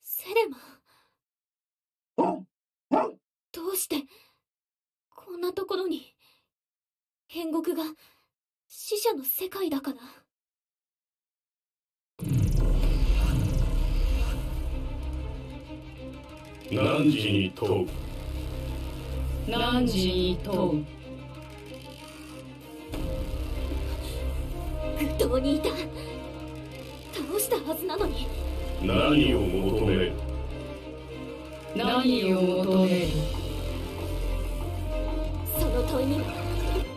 セレマどうしてこんなところに天国が死者の世界だから。何時に問う？何時に問う？愚道にいた？倒したはずなのに。何を求める？何を求める？その問いには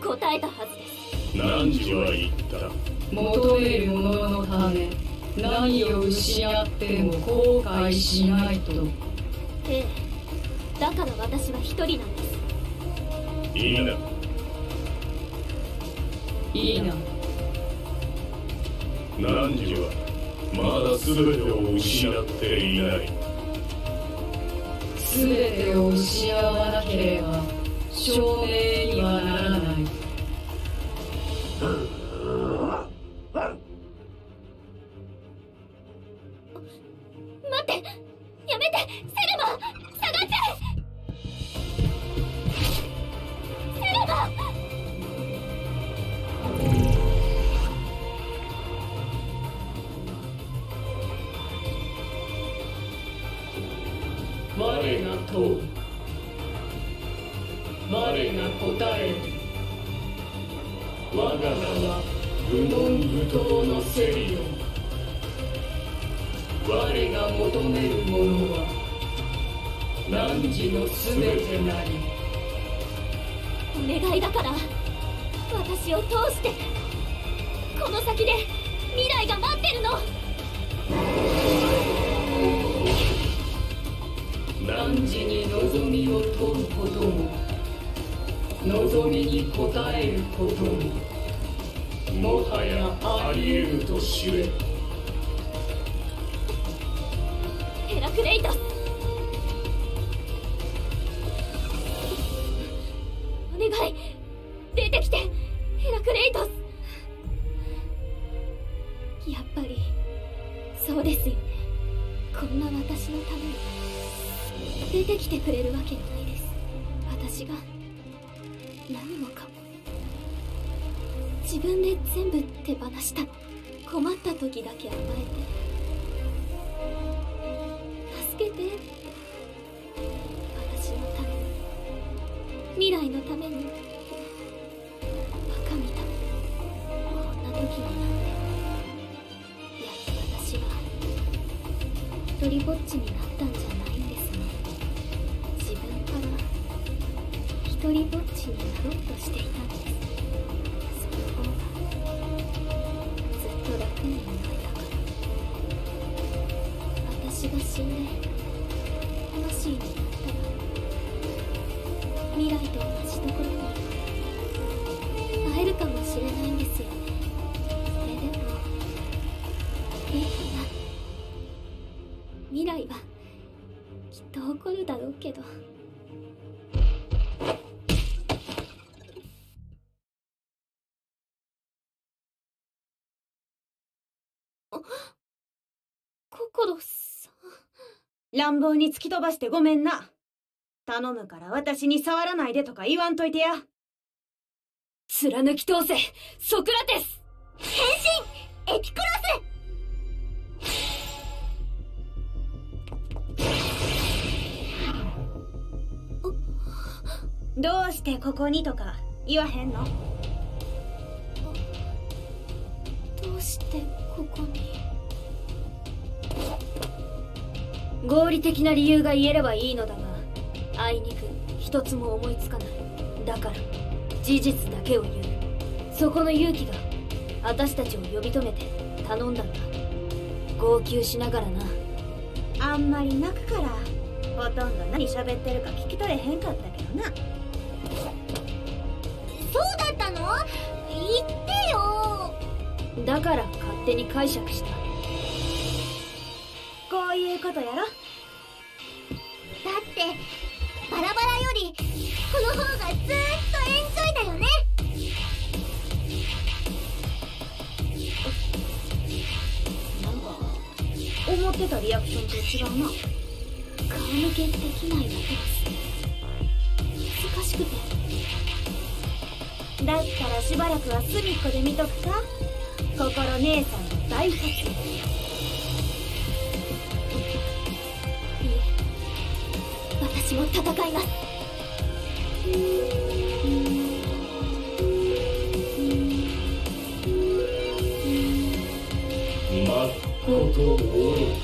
答えたはずです。何時は言った？求めるもののため何を失っても後悔しないと。ええ。だから私は一人なんです。いいな。いいな。何時は？まだ全てを失っていない。全てを失わなければ証明にはならない。汝に望みを問うことも望みに応えることももはやあり得ると知れ。ヘラクレイトスのためにバカみたいこんな時になってやっと私は一人ぼっちになったんじゃないんですね自分から一人ぼっちになろうとしていたんですその方がずっと楽に思えたから私が死んで魂になったら未来ときっと起こるだろうけど。あ心さん。乱暴に突き飛ばしてごめんな。頼むから私に触らないでとか言わんといてや。貫き通せソクラテス。エピクラスどうしてここにとか言わへんの？どうしてここに？合理的な理由が言えればいいのだが、あいにく一つも思いつかない。だから、事実だけを言う。そこの勇気が、私たちを呼び止めて頼んだんだ。号泣しながらな。あんまり泣くから、ほとんど何喋ってるか聞き取れへんかったけどな。ってよ。だから勝手に解釈した。こういうことやろ。だってバラバラよりこの方がずっとエンジョイだよね。なんか思ってたリアクションと違うな。顔向けできないだけです。難しくて。だったらしばらくは隅っこで見とくか。心姉さんの大活躍私も戦います。ことを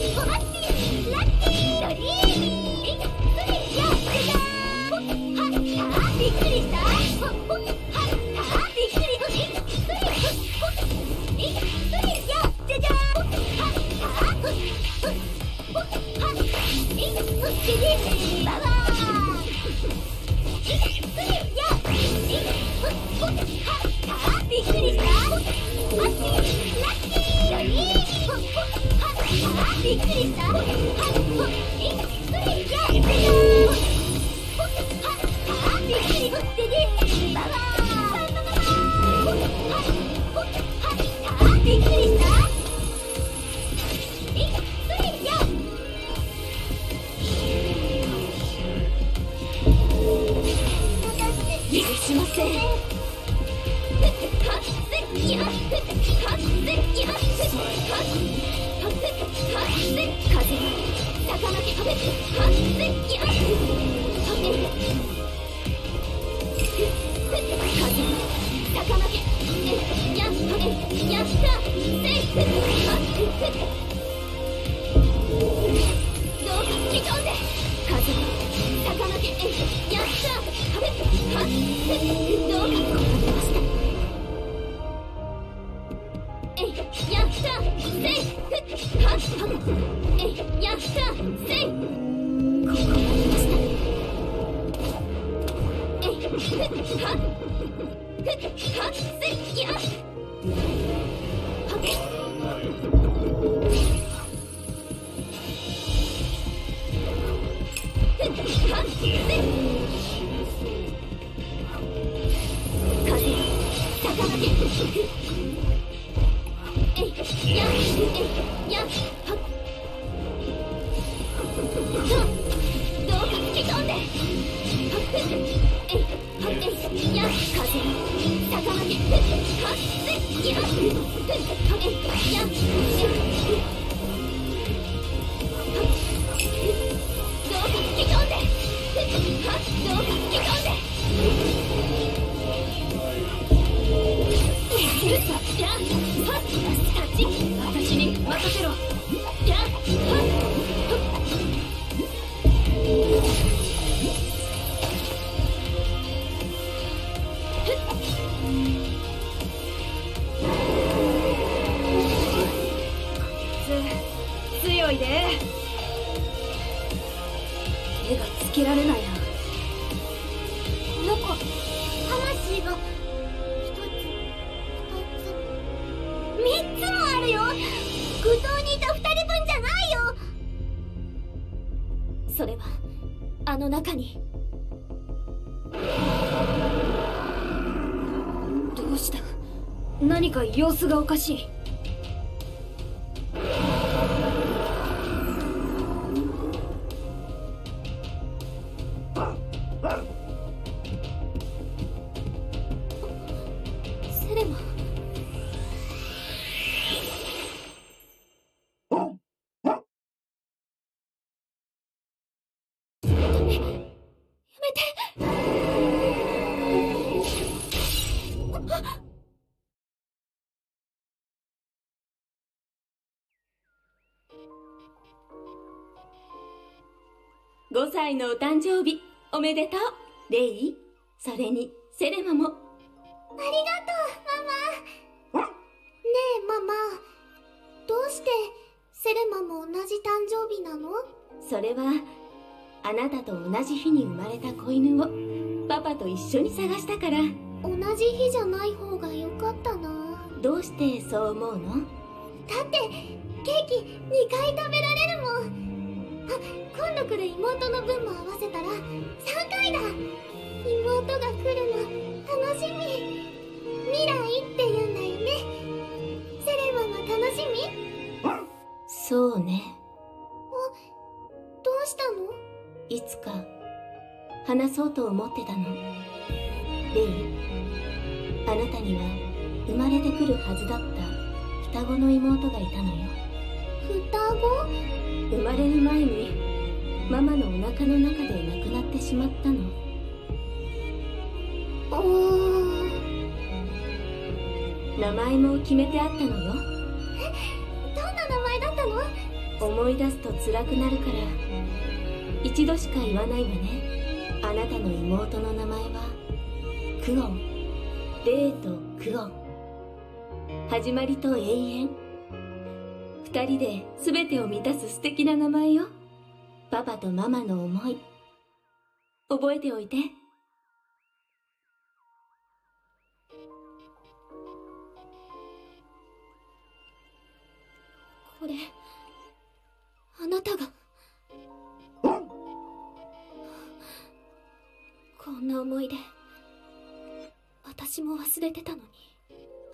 びっくりした風はがおかしい。5歳のお誕生日おめでとう。レイそれにセレマも。ありがとうママ。ねえママ。どうしてセレマも同じ誕生日なの？それはあなたと同じ日に生まれた子犬をパパと一緒に探したから。同じ日じゃない方がよかったな。どうしてそう思うの？だってケーキ2回食べられるも今度来る妹の分も合わせたら3回だ。妹が来るの楽しみ。未来って言うんだよね。セレマも楽しみ？そうね。どうしたの？いつか話そうと思ってたの。レイあなたには生まれてくるはずだった双子の妹がいたのよ生まれる前にママのお腹の中で亡くなってしまったの。名前も決めてあったのよ。どんな名前だったの？思い出すと辛くなるから。一度しか言わないわね。あなたの妹の名前は。クオン。レイとクオン。始まりと永遠二人で全てを満たす素敵な名前よ。パパとママの思い。覚えておいて。これあなたが。こんな思い出私も忘れてたのに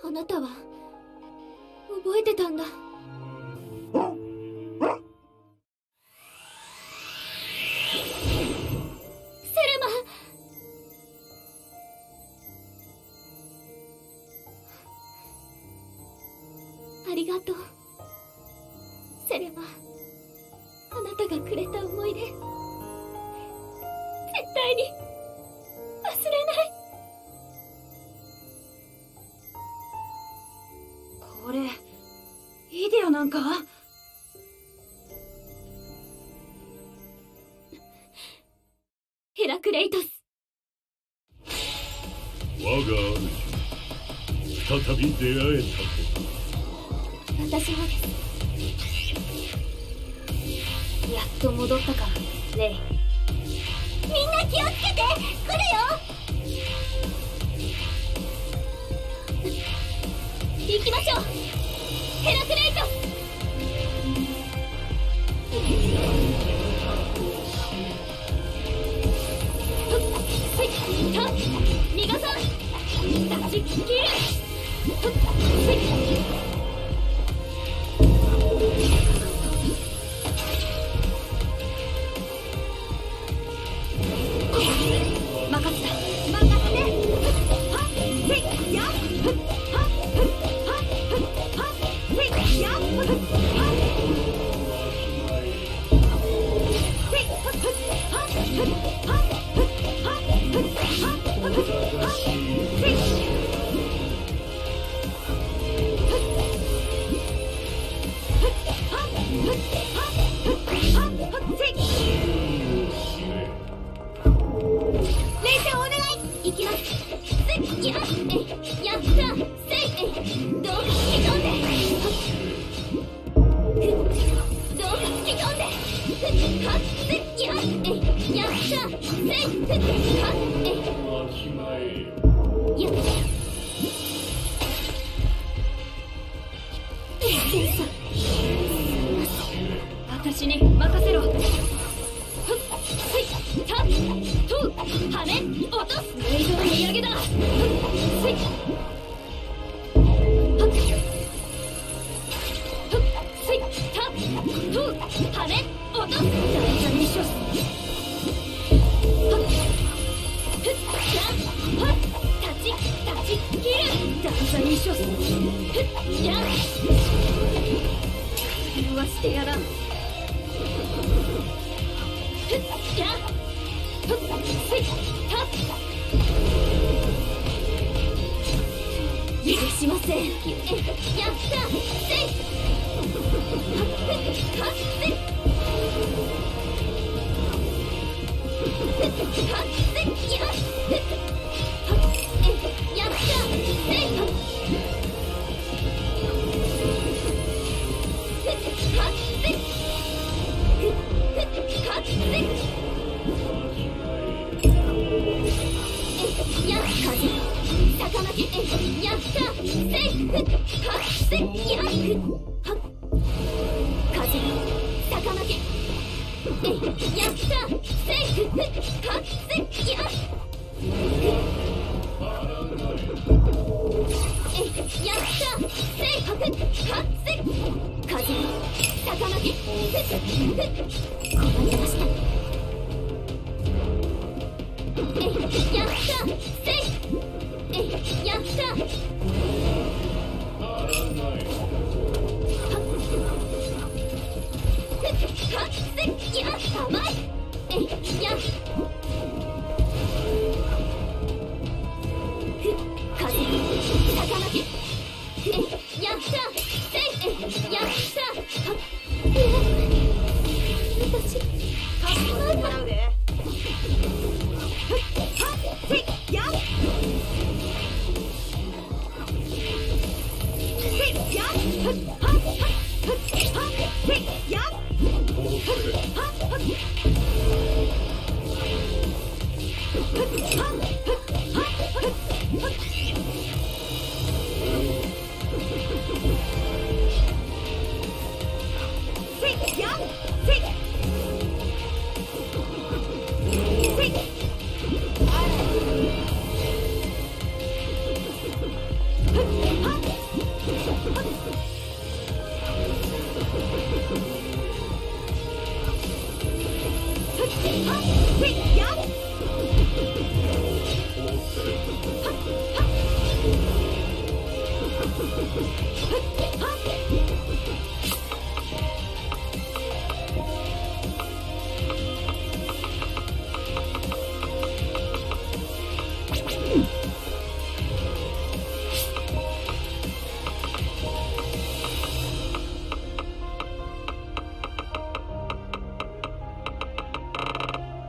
あなたは覚えてたんだ。ロなんか？ヘラクレイトス。我が主。再び出会えたこと。私もですやっと戻ったかレイみんな気をつけて。来るよ。行きましょう。ヘラクレイト逃がさんるえっ優勝すやれ言わしてやらんやっしませんやったせいはっせはっせはっせやっやった。やったやった。せいくせ風をまけふましたえやったせえやったせたまえや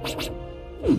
Hmm.